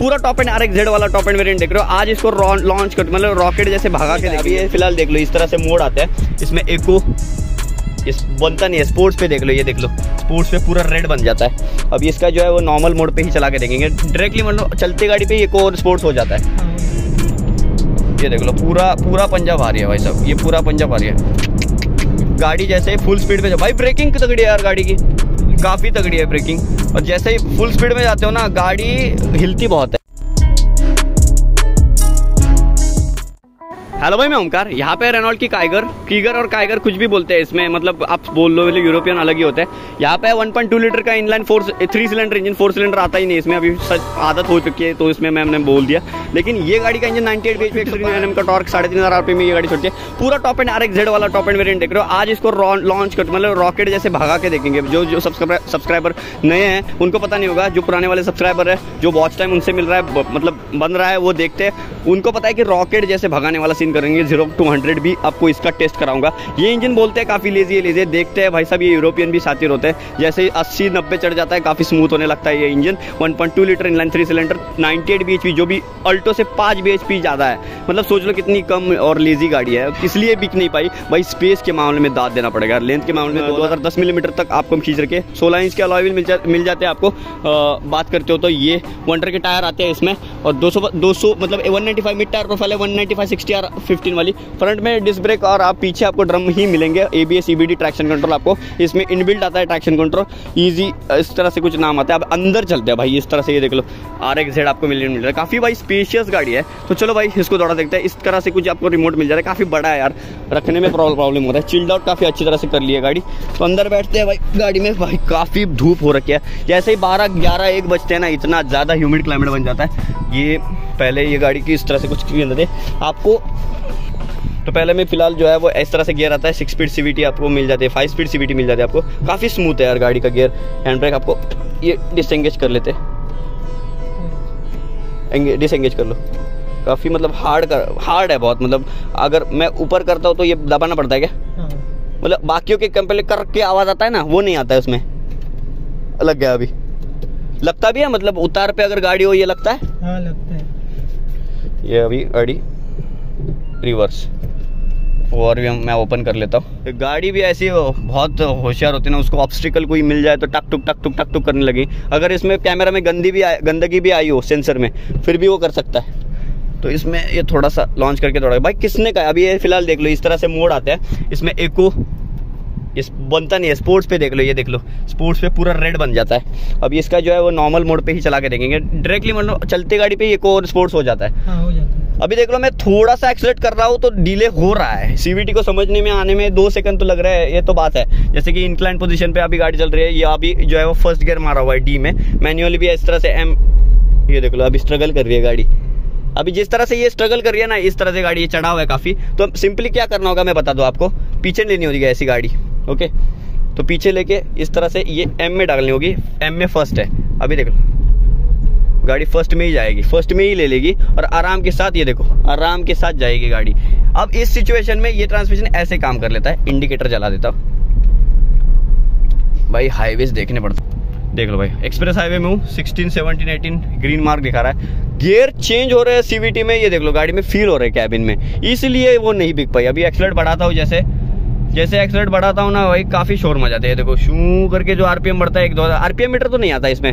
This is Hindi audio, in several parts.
पूरा टॉप एंड आर जेड वाला टॉप एंड वेरिएंट देख रहे हो। आज इसको लॉन्च कर मतलब रॉकेट जैसे भगा के अभी ये फ़िलहाल देख लो इस तरह से मोड आता है। इसमें एको इस बनता नहीं है स्पोर्ट्स पे देख लो ये देख लो। स्पोर्ट्स पे पूरा रेड बन जाता है। अब इसका जो है वो नॉर्मल मोड पे ही चला के देखेंगे। डायरेक्टली मतलब चलती गाड़ी पे एक और स्पोर्ट्स हो जाता है। ये देख लो पूरा पूरा पंजाब आ रही है भाई साहब। ये पूरा पंजाब आ रही है। गाड़ी जैसे फुल स्पीड पे भाई ब्रेकिंग तगड़ी है यार गाड़ी की। काफ़ी तगड़ी है ब्रेकिंग। और जैसे ही फुल स्पीड में जाते हो ना, गाड़ी हिलती बहुत है। हेलो भाई, मैं ओमकार। यहाँ पे रेनॉल्ड की काइगर, कीगर और काइगर कुछ भी बोलते हैं इसमें मतलब आप बोल लो यूरोपियन अलग ही होते हैं। यहाँ पे 1.2 लीटर का inline four three cylinder engine four cylinder आता ही नहीं इसमें, अभी सच आदत हो चुकी है तो इसमें मैंने बोल दिया। लेकिन ये गाड़ी का इंजन 98 एट बी एच का टॉर्क साढ़े तीन हज़ार में ये गाड़ी छोड़ती है पूरा top end R X Z वाला टॉप एंड वेरियंट देख रहे हो। आज इसको लॉन्च कर मतलब रॉकेट जैसे भगा के देखेंगे। जो जो सब्सक्राइबर नए हैं, उनको पता नहीं होगा, जो पुराने वाले सब्सक्राइबर है, जो वॉच टाइम उनसे मिल रहा है मतलब बन रहा है, वो देखते हैं। उनको पता है कि रॉकेट जैसे भगाने वाला सीन करेंगे ज़ीरो टू हंड्रेड भी आपको इसका टेस्ट कराऊँगा। ये इंजन बोलते हैं काफ़ी लेजी है लेजी देखते हैं भाई साहब ये यूरोपियन भी साथी होते हैं। जैसे अस्सी नब्बे चढ़ जाता है काफ़ी स्मूथ होने लगता है ये engine. 1.2 litre inline three cylinder 98 eight B जो भी अल्टो से पाँच बी ज़्यादा है। मतलब सोच लो कितनी कम और लेजी गाड़ी है। इसलिए बिक नहीं पाई। भाई स्पेस के मामले में दाद देना पड़ेगा। लेंथ के मामले में दो हज़ार दस मिलीमीटर तक आपको खींच रखे। सोलह इंच के अलॉय मिल, मिल जाते हैं आपको। बात करते हो तो ये वंडर के टायर आते हैं इसमें। और दो सौ दो सौ मतलब one ninety five mid tyre profile है one ninety five sixty R fifteen वाली। फ्रंट में डिस्क ब्रेक और आप पीछे आपको ड्रम ही मिलेंगे। A B S traction control आपको। इसमें इनबिल्ट आता है ट्रैक्शन कंट्रोल ईजी इस तरह से कुछ नाम आता है। अब अंदर चलते हैं भाई, इस तरह से ये देख लो। आर एक्स जेड आपको मिलियन मिल रहा है। काफ़ी भाई स्पेशियस गाड़ी है। तो चलो भाई, इसको दौड़ा देखते हैं। इस तरह से कुछ आपको रिमोट मिल जा रहा है। काफ़ी बड़ा है यार। रखने में प्रॉब्लम हो रहा है। चिल्ड आउट काफ़ी अच्छी तरह से कर लिया गाड़ी। तो अंदर बैठते हैं भाई। गाड़ी में भाई काफ़ी धूप हो रखी है। जैसे ही बारह, ग्यारह, एक बजते हैं ना, इतना ज़्यादा ह्यूमिड क्लाइमेट बन जाता है। ये पहले ये गाड़ी की इस तरह से कुछ अंदर आपको तो पहले में फ़िलहाल जो है वो इस तरह से गियर आता है सिक्स स्पीड सीवीटी आपको मिल जाती है फाइव स्पीड सीवीटी मिल जाती है आपको। काफ़ी स्मूथ है यार गाड़ी का गियर हैंड ब्रेक आपको ये डिसएंगेज कर लेते। डिसएंगेज कर लो। काफ़ी मतलब हार्ड कर हार्ड है बहुत मतलब अगर मैं ऊपर करता हूँ तो ये दबाना पड़ता है क्या? हाँ। मतलब बाकियों के कंपेयर करके आवाज़ आता है ना वो नहीं आता है उसमें। लग गया अभी। लगता भी है मतलब उतार पे अगर गाड़ी हो ये लगता है? हाँ लगता है। ये अभी गाड़ी रिवर्स और भी मैं ओपन कर लेता हूँ। गाड़ी भी ऐसी बहुत होशियार होती है ना, उसको ऑब्स्टिकल कोई मिल जाए तो टक टुक टक टुक टक टुक करने लगी। अगर इसमें कैमरा में गंदी भी आ गंदगी भी आई हो सेंसर में, फिर भी वो कर सकता है। तो इसमें ये थोड़ा सा लॉन्च करके थोड़ा भाई, किसने कहा? अभी ये फ़िलहाल देख लो, इस तरह से मोड आते हैं। इसमें एको इस बनता नहीं है स्पोर्ट्स पे देख लो ये देख लो स्पोर्ट्स पे पूरा रेड बन जाता है। अब इसका जो है वो नॉर्मल मोड पे ही चला के देखेंगे। डायरेक्टली मतलब चलती गाड़ी पे एक और स्पोर्ट्स हो जाता है। हाँ, हो जाता है। अभी देख लो मैं थोड़ा सा एक्सलेट कर रहा हूँ तो डिले हो रहा है। सीवीटी को समझने में आने में दो सेकंड तो लग रहा है ये तो बात है। जैसे कि इंक्लाइन पोजीशन पे अभी गाड़ी चल रही है ये अभी जो है वो फ़र्स्ट गियर मारा हुआ है डी में। मैन्युअली भी इस तरह से एम ये देख लो अभी स्ट्रगल कर रही है गाड़ी। अभी जिस तरह से ये स्ट्रगल कर रही है ना इस तरह से गाड़ी ये चढ़ा हुआ है काफ़ी। तो सिंपली क्या करना होगा मैं बता दूँ आपको। पीछे लेनी होगी ऐसी गाड़ी। ओके? तो पीछे लेके इस तरह से ये एम में डालनी होगी। एम में फ़र्स्ट है। अभी देख लो। गाड़ी फ़र्स्ट में ही जाएगी। फ़र्स्ट में ही ले लेगी और आराम के साथ ये देखो आराम के साथ जाएगी गाड़ी। अब इस सिचुएशन में ये ट्रांसमिशन ऐसे काम कर लेता है। इंडिकेटर जला देता भाई हाईवेज देखने पड़ता देख लो भाई। एक्सप्रेस हाईवे में हूँ। 16, 17, 18 ग्रीन मार्क दिखा रहा है। गियर चेंज हो रहे हैं सीवीटी में। ये देख लो गाड़ी में फील हो रहा है कैबिन में। इसलिए वो नहीं बिक पाई। अभी एक्सलेट बढ़ाता हूँ जैसे। जैसे एक्सलेट बढ़ाता हूँ ना भाई काफ़ी शोर मचाते हैं। देखो शू करके जो आरपीएम बढ़ता है एक दो आरपीएम मीटर तो नहीं आता इसमें।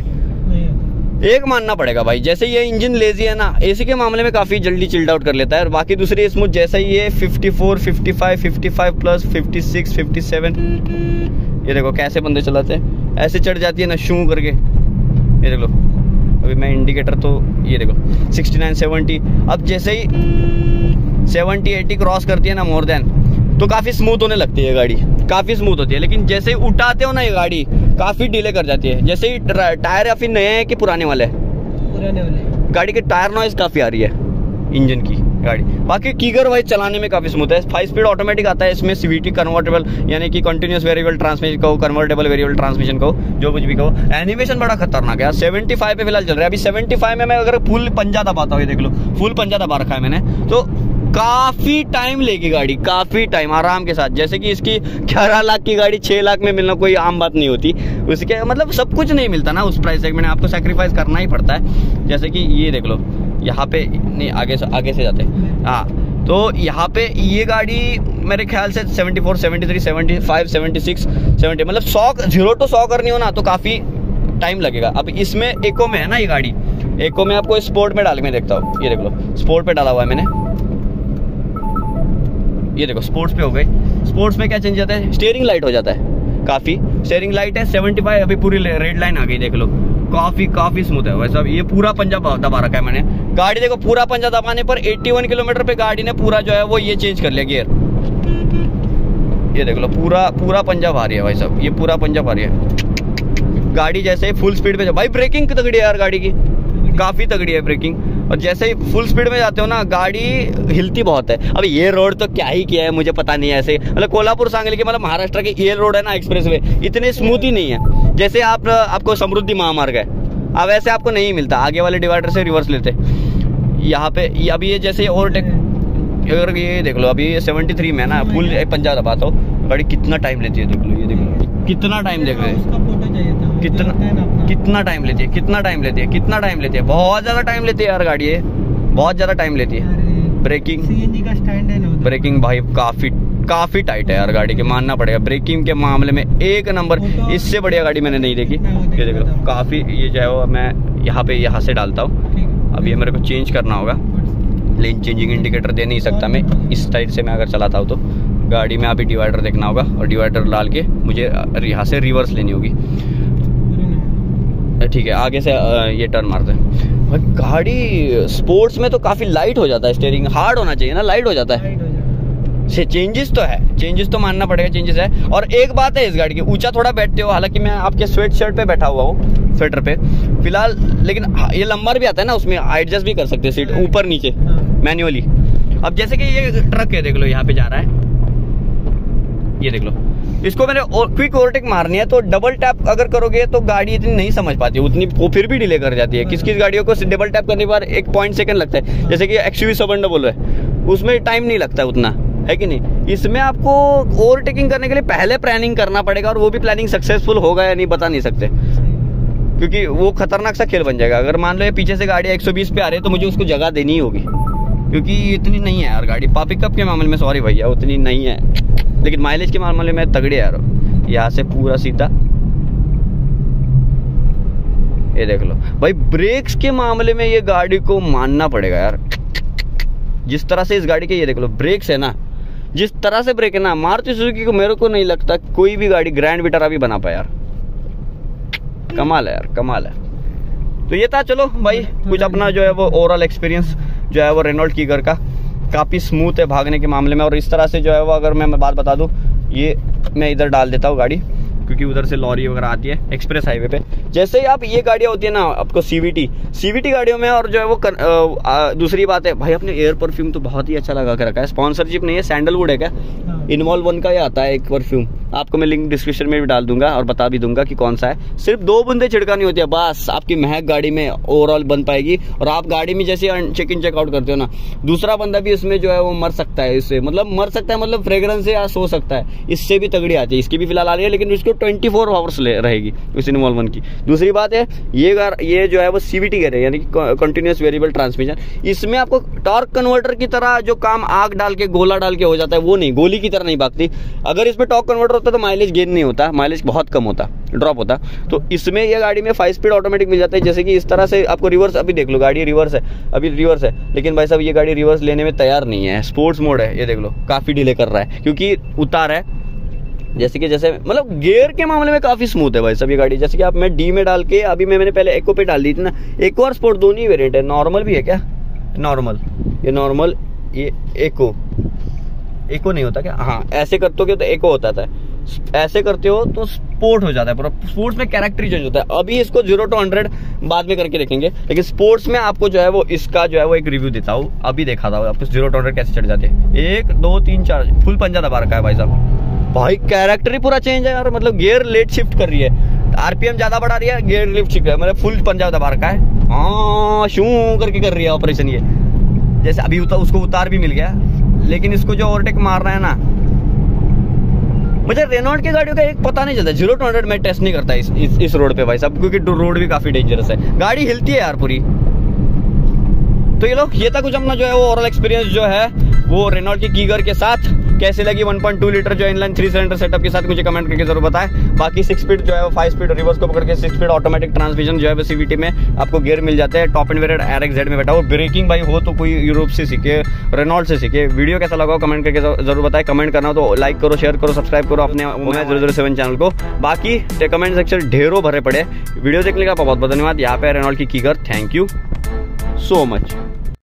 एक मानना पड़ेगा भाई जैसे ये इंजन लेजी है ना एसी के मामले में काफ़ी जल्दी चिल्ड आउट कर लेता है और बाकी दूसरी स्मूथ जैसा ही ये 54, 55, 55 प्लस 56, 57 ये देखो कैसे बंदे चलाते हैं। ऐसे चढ़ जाती है ना शू करके। ये देख लो। अभी मैं इंडिकेटर तो ये देखो 69, 70 अब जैसे ही 70, 80 क्रॉस करती है ना मोर देन तो काफ़ी स्मूथ होने लगती है गाड़ी। काफ़ी स्मूथ होती है लेकिन जैसे ही उठाते हो ना ये गाड़ी काफ़ी डिले कर जाती है। जैसे ही टायर या फिर नए हैं कि पुराने वाले? पुराने वाले। गाड़ी के टायर नॉइज़ काफ़ी आ रही है इंजन की गाड़ी। बाकी कीगर वाइज चलाने में काफ़ी स्मूथ है। फाइव स्पीड ऑटोमेटिक आता है इसमें सीवीटी कन्वर्टेबल यानी कि कंटिन्यूस वेरिएबल ट्रांसमिशन कहो कन्वर्टेबल वेरिएबल ट्रांसमिशन कहो जो कुछ भी कहो। एनिमेशन बड़ा खतरनाक है सेवेंटी फाइव पे फ़िलहाल चल रहा है। अभी सेवेंटी फाइव में मैं अगर फुल पंजा दबाता हूँ देख लो। फुल पंजा दबा रखा है मैंने। तो काफ़ी टाइम लेगी गाड़ी काफ़ी टाइम आराम के साथ। जैसे कि इसकी ग्यारह लाख की गाड़ी छह लाख में मिलना कोई आम बात नहीं होती। उसके मतलब सब कुछ नहीं मिलता ना उस प्राइस सेगमेंट में आपको सेक्रीफाइस करना ही पड़ता है। जैसे कि ये देख लो यहाँ पे नहीं आगे से आगे से जाते हाँ। तो यहाँ पे ये गाड़ी मेरे ख्याल से 74, 73, 75, 76, 70 मतलब सौ ज़ीरो टू सौ करनी हो ना तो काफ़ी टाइम लगेगा। अब इसमें एको में है ना ये गाड़ी? एको में आपको स्पोर्ट में डाल के देखता हूँ। ये देख लो स्पोर्ट पे डाला हुआ है मैंने। ये देखो स्पोर्ट्स पे हो गई। स्पोर्ट्स में क्या चेंज जाता है? स्टेयरिंग लाइट हो जाता है, काफ़ी। स्टेयरिंग लाइट है 75 अभी पूरी रेड लाइन आ गई, देख लो। काफ़ी काफ़ी स्मूथ है वैसा ये पूरा पंजा दबा रखा है मैंने। गाड़ी देखो, पूरा पंजा दबाने पर 81 किलोमीटर पे गाड़ी ने पूरा जो है, वो ये चेंज कर लिया गियर ये देख लो, पूरा पूरा पंजा भारी है भाई साहब। ये पूरा पंजा भारी है। गाड़ी जैसे फुल स्पीड पे भाई ब्रेकिंग तगड़ी है यार गाड़ी की। काफ़ी तगड़ी है ब्रेकिंग और जैसे ही फुल स्पीड में जाते हो ना, गाड़ी हिलती बहुत है। अब ये रोड तो क्या ही किया है, मुझे पता नहीं है ऐसे। मतलब कोल्हापुर सांगली के मतलब महाराष्ट्र के ये रोड है ना एक्सप्रेस वे इतने स्मूथ ही नहीं है। जैसे आप, आपको समृद्धि महामार्ग है। अब ऐसे आपको नहीं मिलता, आगे वाले डिवाइडर से रिवर्स लेते। यहाँ पे अभी ये जैसे ओवरटेक अगर ये देख लो, अभी सेवेंटी थ्री में ना फुल पंजाब दबाता हूँ गाड़ी कितना टाइम लेती है, देख लो, ये देख लो। कितना टाइम देख हैं? कितना कितना टाइम लेती है कितना टाइम लेती है कितना टाइम लेती है? बहुत ज़्यादा टाइम लेती है यार गाड़ी ये। बहुत ज़्यादा टाइम लेती है। ब्रेकिंग का स्टैंड है ब्रेकिंग भाई काफ़ी काफ़ी टाइट है यार गाड़ी के मानना पड़ेगा। ब्रेकिंग के मामले में एक नंबर इससे बढ़िया गाड़ी मैंने नहीं देखी। ये देख लो काफ़ी ये जो है वो मैं यहाँ पे यहाँ से डालता हूँ। अब ये मेरे को चेंज करना होगा। लेन चेंजिंग इंडिकेटर दे नहीं सकता मैं। इस साइड से मैं अगर चलाता हूँ तो। गाड़ी में अभी डिवाइडर देखना होगा और डिवाइडर डाल के मुझे यहाँ से रिवर्स लेनी होगी। ठीक है आगे से ये टर्न मारते हैं। भाई गाड़ी स्पोर्ट्स में तो काफ़ी लाइट हो जाता है स्टेयरिंग हार्ड होना चाहिए ना लाइट हो जाता है। से चेंजेस तो है चेंजेस तो मानना पड़ेगा चेंजेस है। और एक बात है इस गाड़ी की ऊँचा थोड़ा बैठते हो हालाँकि मैं आपके स्वेट शर्ट पे बैठा हुआ हूँ स्वेटर पे। फ़िलहाल लेकिन ये लंबर भी आता है ना उसमें एडजस्ट भी कर सकते हैं सीट ऊपर नीचे मैन्युअली अब जैसे कि ये ट्रक है देख लो यहाँ पे जा रहा है। ये देख लो। इसको मैंने क्विक ओवरटेक मारनी है तो डबल टैप अगर करोगे तो गाड़ी इतनी नहीं समझ पाती उतनी वो फिर भी डिले कर जाती है। किस किस गाड़ियों को डबल टैप करने पर एक पॉइंट सेकंड लगता है जैसे कि एक्सयूवी सेवन डबल है उसमें टाइम नहीं लगता है उतना है कि नहीं? इसमें आपको ओवरटेकिंग करने के लिए पहले प्लानिंग करना पड़ेगा और वो भी प्लानिंग सक्सेसफुल होगा या नहीं बता नहीं सकते। क्योंकि वो खतरनाक सा खेल बन जाएगा। अगर मान लो पीछे से गाड़ी 120 पे आ रही है तो मुझे उसको जगह देनी होगी। क्योंकि इतनी नहीं है यार गाड़ी। पिकअप के मामले में? सॉरी भैया उतनी नहीं है। लेकिन माइलेज के मामले में तगड़े यार। यहाँ से पूरा सीधा। ये देख लो। भाई ब्रेक्स के मामले में ये गाड़ी को मानना पड़ेगा यार। जिस तरह से इस गाड़ी के, ये देख लो ब्रेक्स है ना। जिस तरह से ब्रेक है ना, मारुति सुजुकी को मेरे को नहीं लगता कोई भी गाड़ी ग्रैंड विटारा भी बना पाए यार। कमाल है यार, कमाल है। तो ये था, चलो भाई, कुछ अपना जो है वो ओवरऑल एक्सपीरियंस जो है वो रेनोल्ड की घर का। काफ़ी स्मूथ है भागने के मामले में। और इस तरह से जो है वो अगर मैं बात बता दूँ ये मैं इधर डाल देता हूँ गाड़ी क्योंकि उधर से लॉरी वगैरह आती है एक्सप्रेस हाईवे पे। जैसे ही आप ये गाड़ियाँ होती है ना आपको सीवीटी सीवीटी गाड़ियों में और जो है वो कर, आ, आ, दूसरी बात है भाई अपने एयर परफ्यूम तो बहुत ही अच्छा लगा के रखा है। स्पॉन्सरशिप नहीं है सैंडलवुड है क्या? इनवॉल्व वन का ही आता है एक परफ्यूम। आपको मैं लिंक डिस्क्रिप्शन में भी डाल दूँगा और बता भी दूँगा कि कौन सा है। सिर्फ़ दो बंदे छिड़कानी होती है, बस आपकी महक गाड़ी में ओवरऑल बन पाएगी और आप गाड़ी में जैसे चेक इन चेकआउट करते हो ना, दूसरा बंदा भी इसमें जो है वो मर सकता है इससे। मतलब मर सकता है मतलब फ्रेग्रेंस से या सो सकता है, इससे भी तगड़ी आती है। इसकी भी फ़िलहाल आ रही है, लेकिन इसको ट्वेंटी फोर आवर्स रहेगी उस इनवॉल्व वन की। दूसरी बात है, ये ये जो है वो सीवीटी कह रहे हैं, यानी कि कंटिन्यूस वेरिएबल ट्रांसमिशन इसमें आपको टॉर्क कन्वर्टर की तरह जो काम आग डाल के, गोला डाल के हो जाता है, वो नहीं, गोली की तरह नहीं भागती, अगर इसमें टॉर्क कन्वर्टर होता तो माइलेज गेन नहीं होता माइलेज बहुत कम होता ड्रॉप होता। तो इसमें ये गाड़ी में फाइव स्पीड ऑटोमेटिक मिल जाता है, जैसे कि इस तरह से आपको रिवर्स अभी देख लो, गाड़ी रिवर्स है, अभी रिवर्स है, लेकिन भाई साहब, ये गाड़ी रिवर्स लेने में तैयार नहीं है स्पोर्ट्स मोड है, ये देख लो, काफ़ी डिले कर रहा है, क्योंकि उतार है। जैसे कि जैसे मतलब गियर के मामले में काफ़ी स्मूथ है भाई सब ये गाड़ी, जैसे कि आप मैं डी में डाल के, अभी मैं, मैंने पहले एको पे डाल दी थी ना, एको और स्पोर्ट दोनों ही वेरियंट है नॉर्मल भी है क्या? नॉर्मल ये नॉर्मल ये एको एको नहीं होता क्या? हाँ ऐसे करते हो तो एको होता था। ऐसे करते हो तो स्पोर्ट हो जाता है पूरा। स्पोर्ट्स में कैरेक्टर चेंज होता है। अभी इसको ज़ीरो टू हंड्रेड बाद में करके देखेंगे। लेकिन स्पोर्ट्स में आपको जो है वो इसका जो है वो एक रिव्यू देता हूँ। अभी देखा था आपको ज़ीरो टू हंड्रेड कैसे चढ़ जाते हैं। एक दो तीन चार फुल पंजा दबा रखा है भाई साहब। भाई कैरेक्टर ही पूरा चेंज है यार। मतलब गियर लेट शिफ्ट कर रही है। आरपीएम ज़्यादा बढ़ा रही है गियर लिफ्ट शिफ्ट है। मतलब फुल पंजा दबा रखा है। हाँ शू करके कर रही है ऑपरेशन ये। जैसे अभी उतर, उसको उतार भी मिल गया। लेकिन इसको जो ओवरटेक मार रहा है ना मुझे रेनोल्ड की गाड़ियों का एक पता नहीं चलता ज़ीरो टू हंड्रेड में टेस्ट नहीं करता इस इस, इस रोड पे भाई साहब क्योंकि रोड भी काफ़ी डेंजरस है। गाड़ी हिलती है यार पूरी। तो ये लोग ये था कुछ अपना जो है वो ओवरऑल एक्सपीरियंस जो है वो रेनॉल्ड की गीगर के साथ। कैसे लगी 1.2 लीटर जो इनलाइन थ्री सिलेंडर सेटअप के साथ, मुझे कमेंट करके ज़रूर बताएँ। बाकी सिक्स स्पीड जो है वो फाइव स्पीड रिवर्स को पकड़ के सिक्स स्पीड ऑटोमेटिक ट्रांसमिशन जो है वो सीवीटी में आपको गियर मिल जाता है। टॉप एंड आर एक्स में बैठा हो ब्रेकिंग भाई, हो तो कोई यूरोप से सीखे रेनॉल्ड से सीखे। वीडियो कैसा लगा कमेंट करके ज़रूर बताए। कमेंट करना तो लाइक करो शेयर करो सब्सक्राइब करो अपने ज़ीरो सेवन चैनल को। बाकी कमेंट सेक्शन ढेरों भरे पड़े। वीडियो देखने का बहुत बहुत धन्यवाद। यहाँ पे रेनॉल्ट की Kiger thank you so much